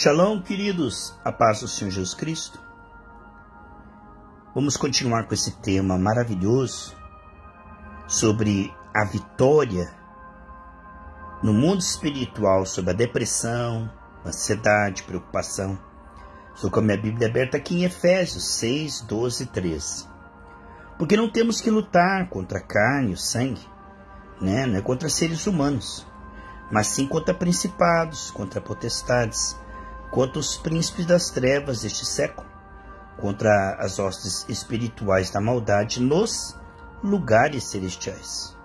Shalom, queridos, a paz do Senhor Jesus Cristo. Vamos continuar com esse tema maravilhoso sobre a vitória no mundo espiritual sobre a depressão, ansiedade, preocupação. Estou com a minha Bíblia aberta aqui em Efésios 6, 12 e 13. Porque não temos que lutar contra a carne, o sangue, né? não é contra seres humanos, mas sim contra principados, contra potestades, contra os príncipes das trevas deste século, contra as hostes espirituais da maldade nos lugares celestiais.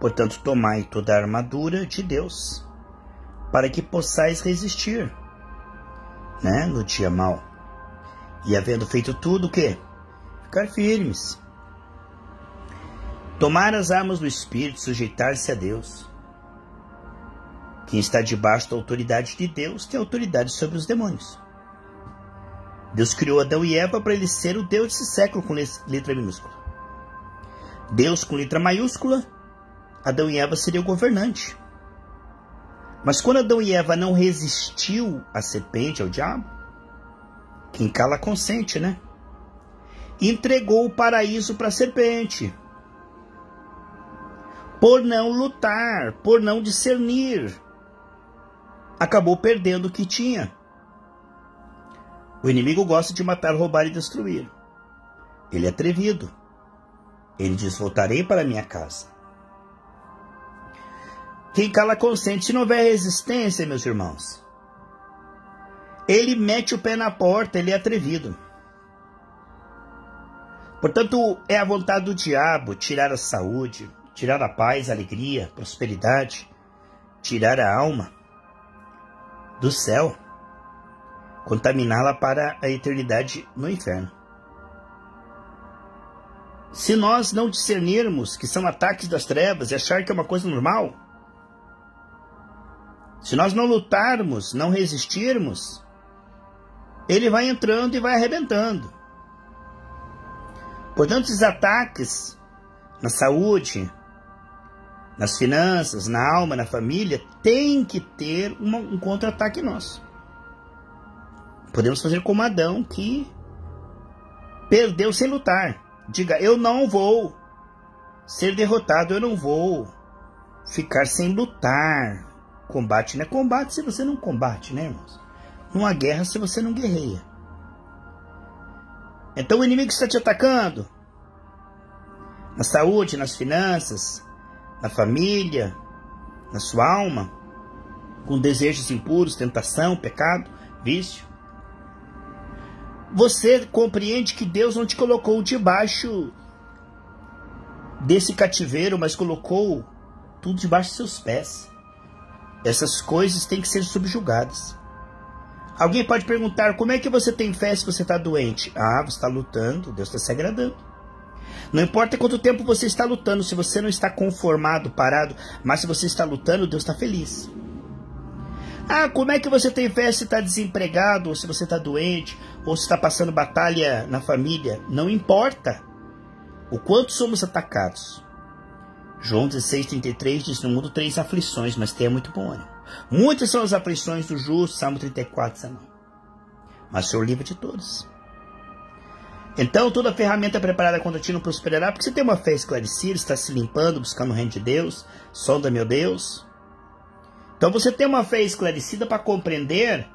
Portanto, tomai toda a armadura de Deus, para que possais resistir né, no dia mau. E havendo feito tudo, o quê? Ficar firmes. Tomar as armas do Espírito, sujeitar-se a Deus. Quem está debaixo da autoridade de Deus tem autoridade sobre os demônios. Deus criou Adão e Eva para ele ser o Deus desse século com letra minúscula. Deus com letra maiúscula, Adão e Eva seria o governante. Mas quando Adão e Eva não resistiu à serpente, ao diabo, quem cala consente, né? Entregou o paraíso para a serpente. Por não lutar, por não discernir, acabou perdendo o que tinha. O inimigo gosta de matar, roubar e destruir. Ele é atrevido. Ele diz: Voltarei para minha casa. Quem cala consente. Se não houver resistência, meus irmãos, ele mete o pé na porta, ele é atrevido. Portanto, é a vontade do diabo tirar a saúde, tirar a paz, a alegria, prosperidade, tirar a alma do céu, contaminá-la para a eternidade no inferno. Se nós não discernirmos que são ataques das trevas e achar que é uma coisa normal, se nós não lutarmos, não resistirmos, ele vai entrando e vai arrebentando. Portanto, esses ataques na saúde, nas finanças, na alma, na família, tem que ter uma, um contra-ataque nosso. Podemos fazer como Adão, que perdeu sem lutar. Diga, eu não vou ser derrotado, eu não vou ficar sem lutar. Combate não é combate se você não combate, né, irmãos? Não há guerra se você não guerreia. Então o inimigo está te atacando na saúde, nas finanças, na família, na sua alma, com desejos impuros, tentação, pecado, vício. Você compreende que Deus não te colocou debaixo desse cativeiro, mas colocou tudo debaixo de seus pés. Essas coisas têm que ser subjugadas. Alguém pode perguntar: como é que você tem fé se você está doente? Ah, você está lutando, Deus está se agradando. Não importa quanto tempo você está lutando, se você não está conformado, parado, mas se você está lutando, Deus está feliz. Ah, como é que você tem fé se está desempregado, ou se você está doente, ou se está passando batalha na família? Não importa o quanto somos atacados. João 16,33 diz: No mundo três aflições, mas tenha muito bom ânimo. Muitas são as aflições do justo, Salmo 34, 19. Mas o Senhor livra de todos. Então, toda ferramenta preparada contra ti não prosperará, porque você tem uma fé esclarecida, está se limpando, buscando o reino de Deus, sonda meu Deus. Então, você tem uma fé esclarecida para compreender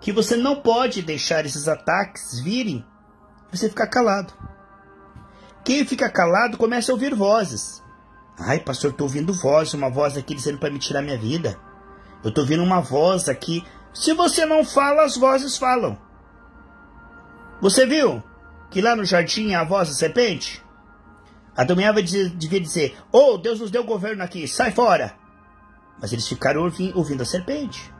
que você não pode deixar esses ataques virem e você ficar calado. Quem fica calado começa a ouvir vozes. Ai, pastor, estou ouvindo voz, uma voz aqui dizendo para me tirar minha vida. Eu estou ouvindo uma voz aqui. Se você não fala, as vozes falam. Você viu que lá no jardim a voz da serpente? A Eva devia dizer: Oh, Deus nos deu governo aqui, sai fora. Mas eles ficaram ouvindo a serpente.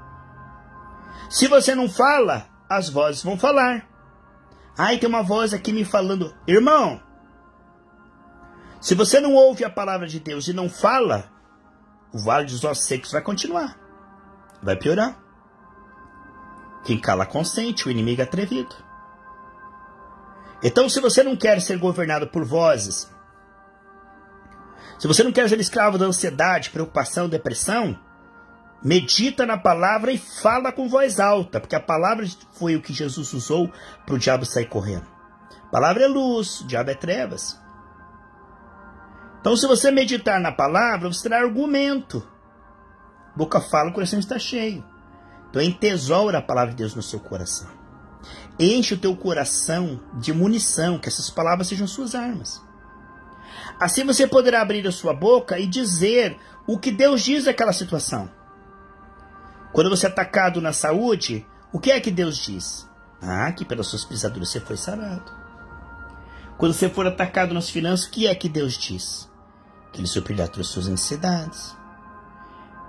Se você não fala, as vozes vão falar. Ai, tem uma voz aqui me falando: Irmão, se você não ouve a palavra de Deus e não fala, o vale dos ossos secos vai continuar. Vai piorar. Quem cala consente, o inimigo é atrevido. Então, se você não quer ser governado por vozes, se você não quer ser escravo da ansiedade, preocupação, depressão, Medita na palavra e fala com voz alta, porque a palavra foi o que Jesus usou para o diabo sair correndo. A palavra é luz, o diabo é trevas. Então, se você meditar na palavra, você terá argumento. Boca fala, o coração está cheio. Então, entesoura a palavra de Deus no seu coração. Enche o teu coração de munição, que essas palavras sejam suas armas. Assim você poderá abrir a sua boca e dizer o que Deus diz daquela situação. Quando você é atacado na saúde, o que é que Deus diz? Ah, que pelas suas pisaduras você foi sarado. Quando você for atacado nas finanças, o que é que Deus diz? Que Ele suprirá todas as suas necessidades.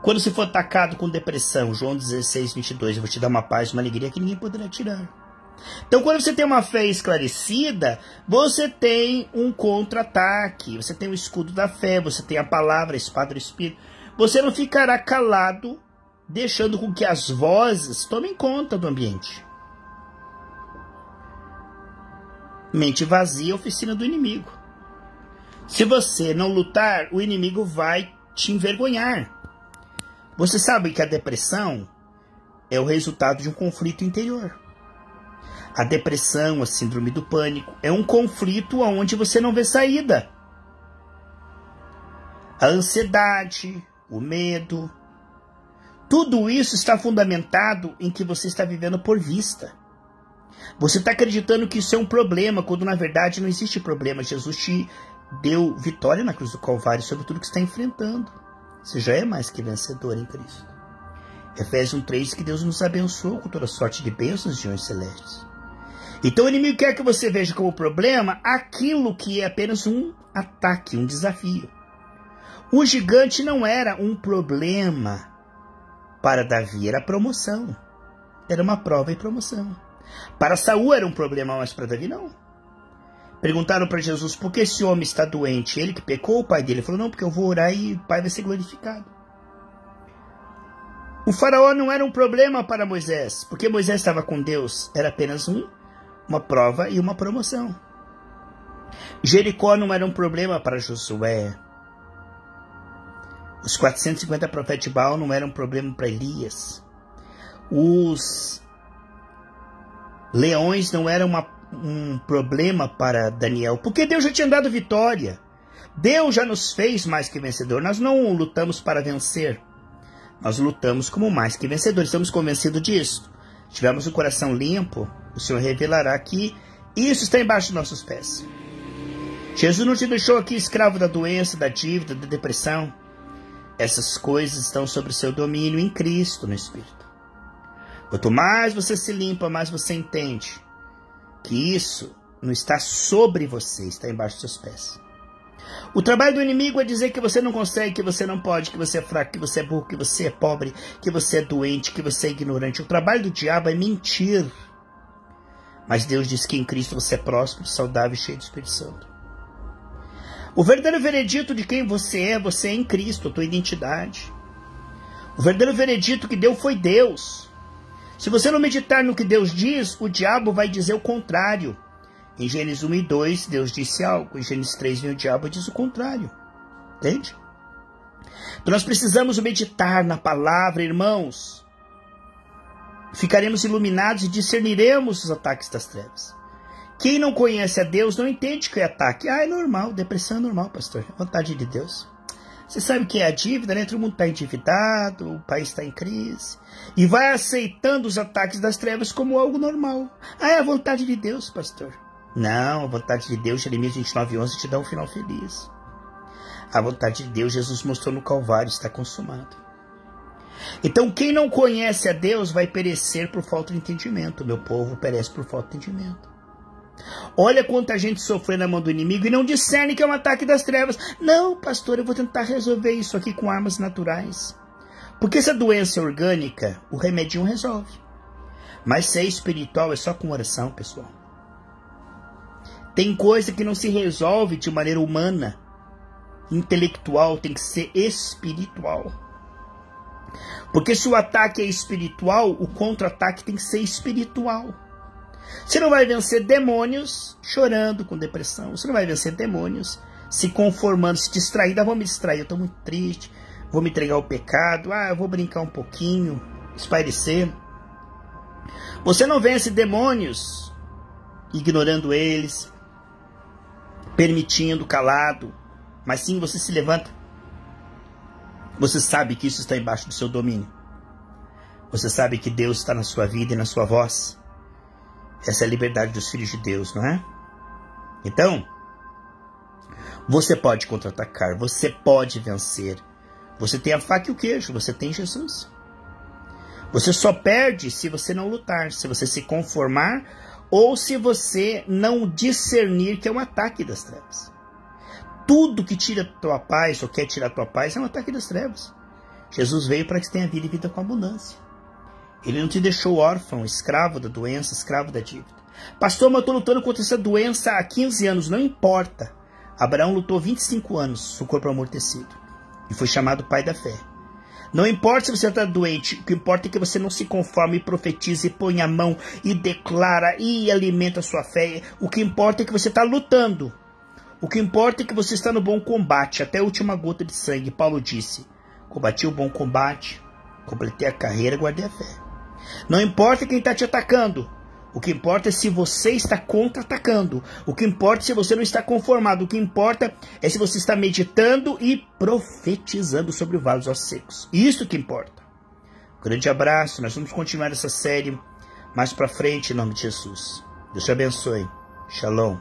Quando você for atacado com depressão, João 16, 22, eu vou te dar uma paz, uma alegria que ninguém poderá tirar. Então, quando você tem uma fé esclarecida, você tem um contra-ataque, você tem o escudo da fé, você tem a palavra, a espada do Espírito. Você não ficará calado, deixando com que as vozes tomem conta do ambiente. Mente vazia, oficina do inimigo. Se você não lutar, o inimigo vai te envergonhar. Você sabe que a depressão é o resultado de um conflito interior. A depressão, a síndrome do pânico, é um conflito onde você não vê saída. A ansiedade, o medo, tudo isso está fundamentado em que você está vivendo por vista. Você está acreditando que isso é um problema, quando na verdade não existe problema. Jesus te deu vitória na cruz do Calvário sobre tudo que está enfrentando. Você já é mais que vencedor em Cristo. Efésios 3 que Deus nos abençoou com toda sorte de bênçãos de anjos celestes. Então o inimigo quer que você veja como problema aquilo que é apenas um ataque, um desafio. O gigante não era um problema para Davi, era promoção. Era uma prova e promoção. Para Saul era um problema, mas para Davi não. Perguntaram para Jesus por que esse homem está doente. Ele que pecou, o pai dele falou: Não, porque eu vou orar e o pai vai ser glorificado. O faraó não era um problema para Moisés, porque Moisés estava com Deus, era apenas um uma prova e uma promoção. Jericó não era um problema para Josué. Os 450 profetas de Baal não eram um problema para Elias. Os leões não eram uma, um problema para Daniel, porque Deus já tinha dado vitória. Deus já nos fez mais que vencedor. Nós não lutamos para vencer. Nós lutamos como mais que vencedores. Estamos convencidos disso. Tivemos o coração limpo, o Senhor revelará que isso está embaixo dos nossos pés. Jesus não te deixou aqui escravo da doença, da dívida, da depressão. Essas coisas estão sob seu domínio em Cristo, no Espírito. Quanto mais você se limpa, mais você entende que isso não está sobre você, está embaixo dos seus pés. O trabalho do inimigo é dizer que você não consegue, que você não pode, que você é fraco, que você é burro, que você é pobre, que você é doente, que você é ignorante. O trabalho do diabo é mentir mas Deus diz que em Cristo você é próspero, saudável e cheio do Espírito Santo. O verdadeiro veredito de quem você é, você é em Cristo, a tua identidade. O verdadeiro veredito que deu foi Deus. Se você não meditar no que Deus diz, o diabo vai dizer o contrário. Em Gênesis 1 e 2, Deus disse algo. Em Gênesis 3, vem o diabo diz o contrário. Entende? Então nós precisamos meditar na palavra, irmãos ficaremos iluminados e discerniremos os ataques das trevas. Quem não conhece a Deus não entende que é ataque. Ah, é normal, depressão é normal, pastor. É vontade de Deus. Você sabe que é a dívida, né? Todo mundo está endividado, o país está em crise. E vai aceitando os ataques das trevas como algo normal. Ah, é a vontade de Deus, pastor. Não, a vontade de Deus, Jeremias 29, 11, te dá um final feliz. A vontade de Deus, Jesus mostrou no Calvário, está consumado. Então, quem não conhece a Deus vai perecer por falta de entendimento. Meu povo perece por falta de entendimento. Olha quanta gente sofreu na mão do inimigo e não discerne que é um ataque das trevas. Não, pastor, eu vou tentar resolver isso aqui com armas naturais. Porque essa doença é orgânica, o remédio resolve. Mas se é espiritual, é só com oração, pessoal. Tem coisa que não se resolve de maneira humana, intelectual, tem que ser espiritual. Porque se o ataque é espiritual, o contra-ataque tem que ser espiritual. Você não vai vencer demônios chorando com depressão. Você não vai vencer demônios se conformando, se distraindo. Ah, vou me distrair, eu estou muito triste. vou me entregar ao pecado, ah, eu vou brincar um pouquinho, espairecer. Você não vence demônios ignorando eles, permitindo, calado, mas sim você se levanta. Você sabe que isso está embaixo do seu domínio. Você sabe que Deus está na sua vida e na sua voz. Essa é a liberdade dos filhos de Deus, não é? Então, você pode contra-atacar, você pode vencer. Você tem a faca e o queijo, você tem Jesus. Você só perde se você não lutar, se você se conformar ou se você não discernir que é um ataque das trevas. Tudo que tira tua paz ou quer tirar tua paz é um ataque das trevas. Jesus veio para que você tenha vida e vida com abundância. Ele não te deixou órfão, escravo da doença, escravo da dívida. Pastor, mas eu estou lutando contra essa doença há 15 anos. Não importa. Abraão lutou 25 anos, seu corpo amortecido. E foi chamado pai da fé. Não importa se você está doente, o que importa é que você não se conforme profetize, põe a mão e declara e alimenta a sua fé. O que importa é que você está lutando. O que importa é que você está no bom combate, até a última gota de sangue. Paulo disse: Combati o bom combate, completei a carreira, guardei a fé. Não importa quem está te atacando, o que importa é se você está contra-atacando. O que importa é se você não está conformado. O que importa é se você está meditando e profetizando sobre dos ossos secos. Isso que importa. Grande abraço. Nós vamos continuar essa série mais para frente em nome de Jesus. Deus te abençoe. Shalom.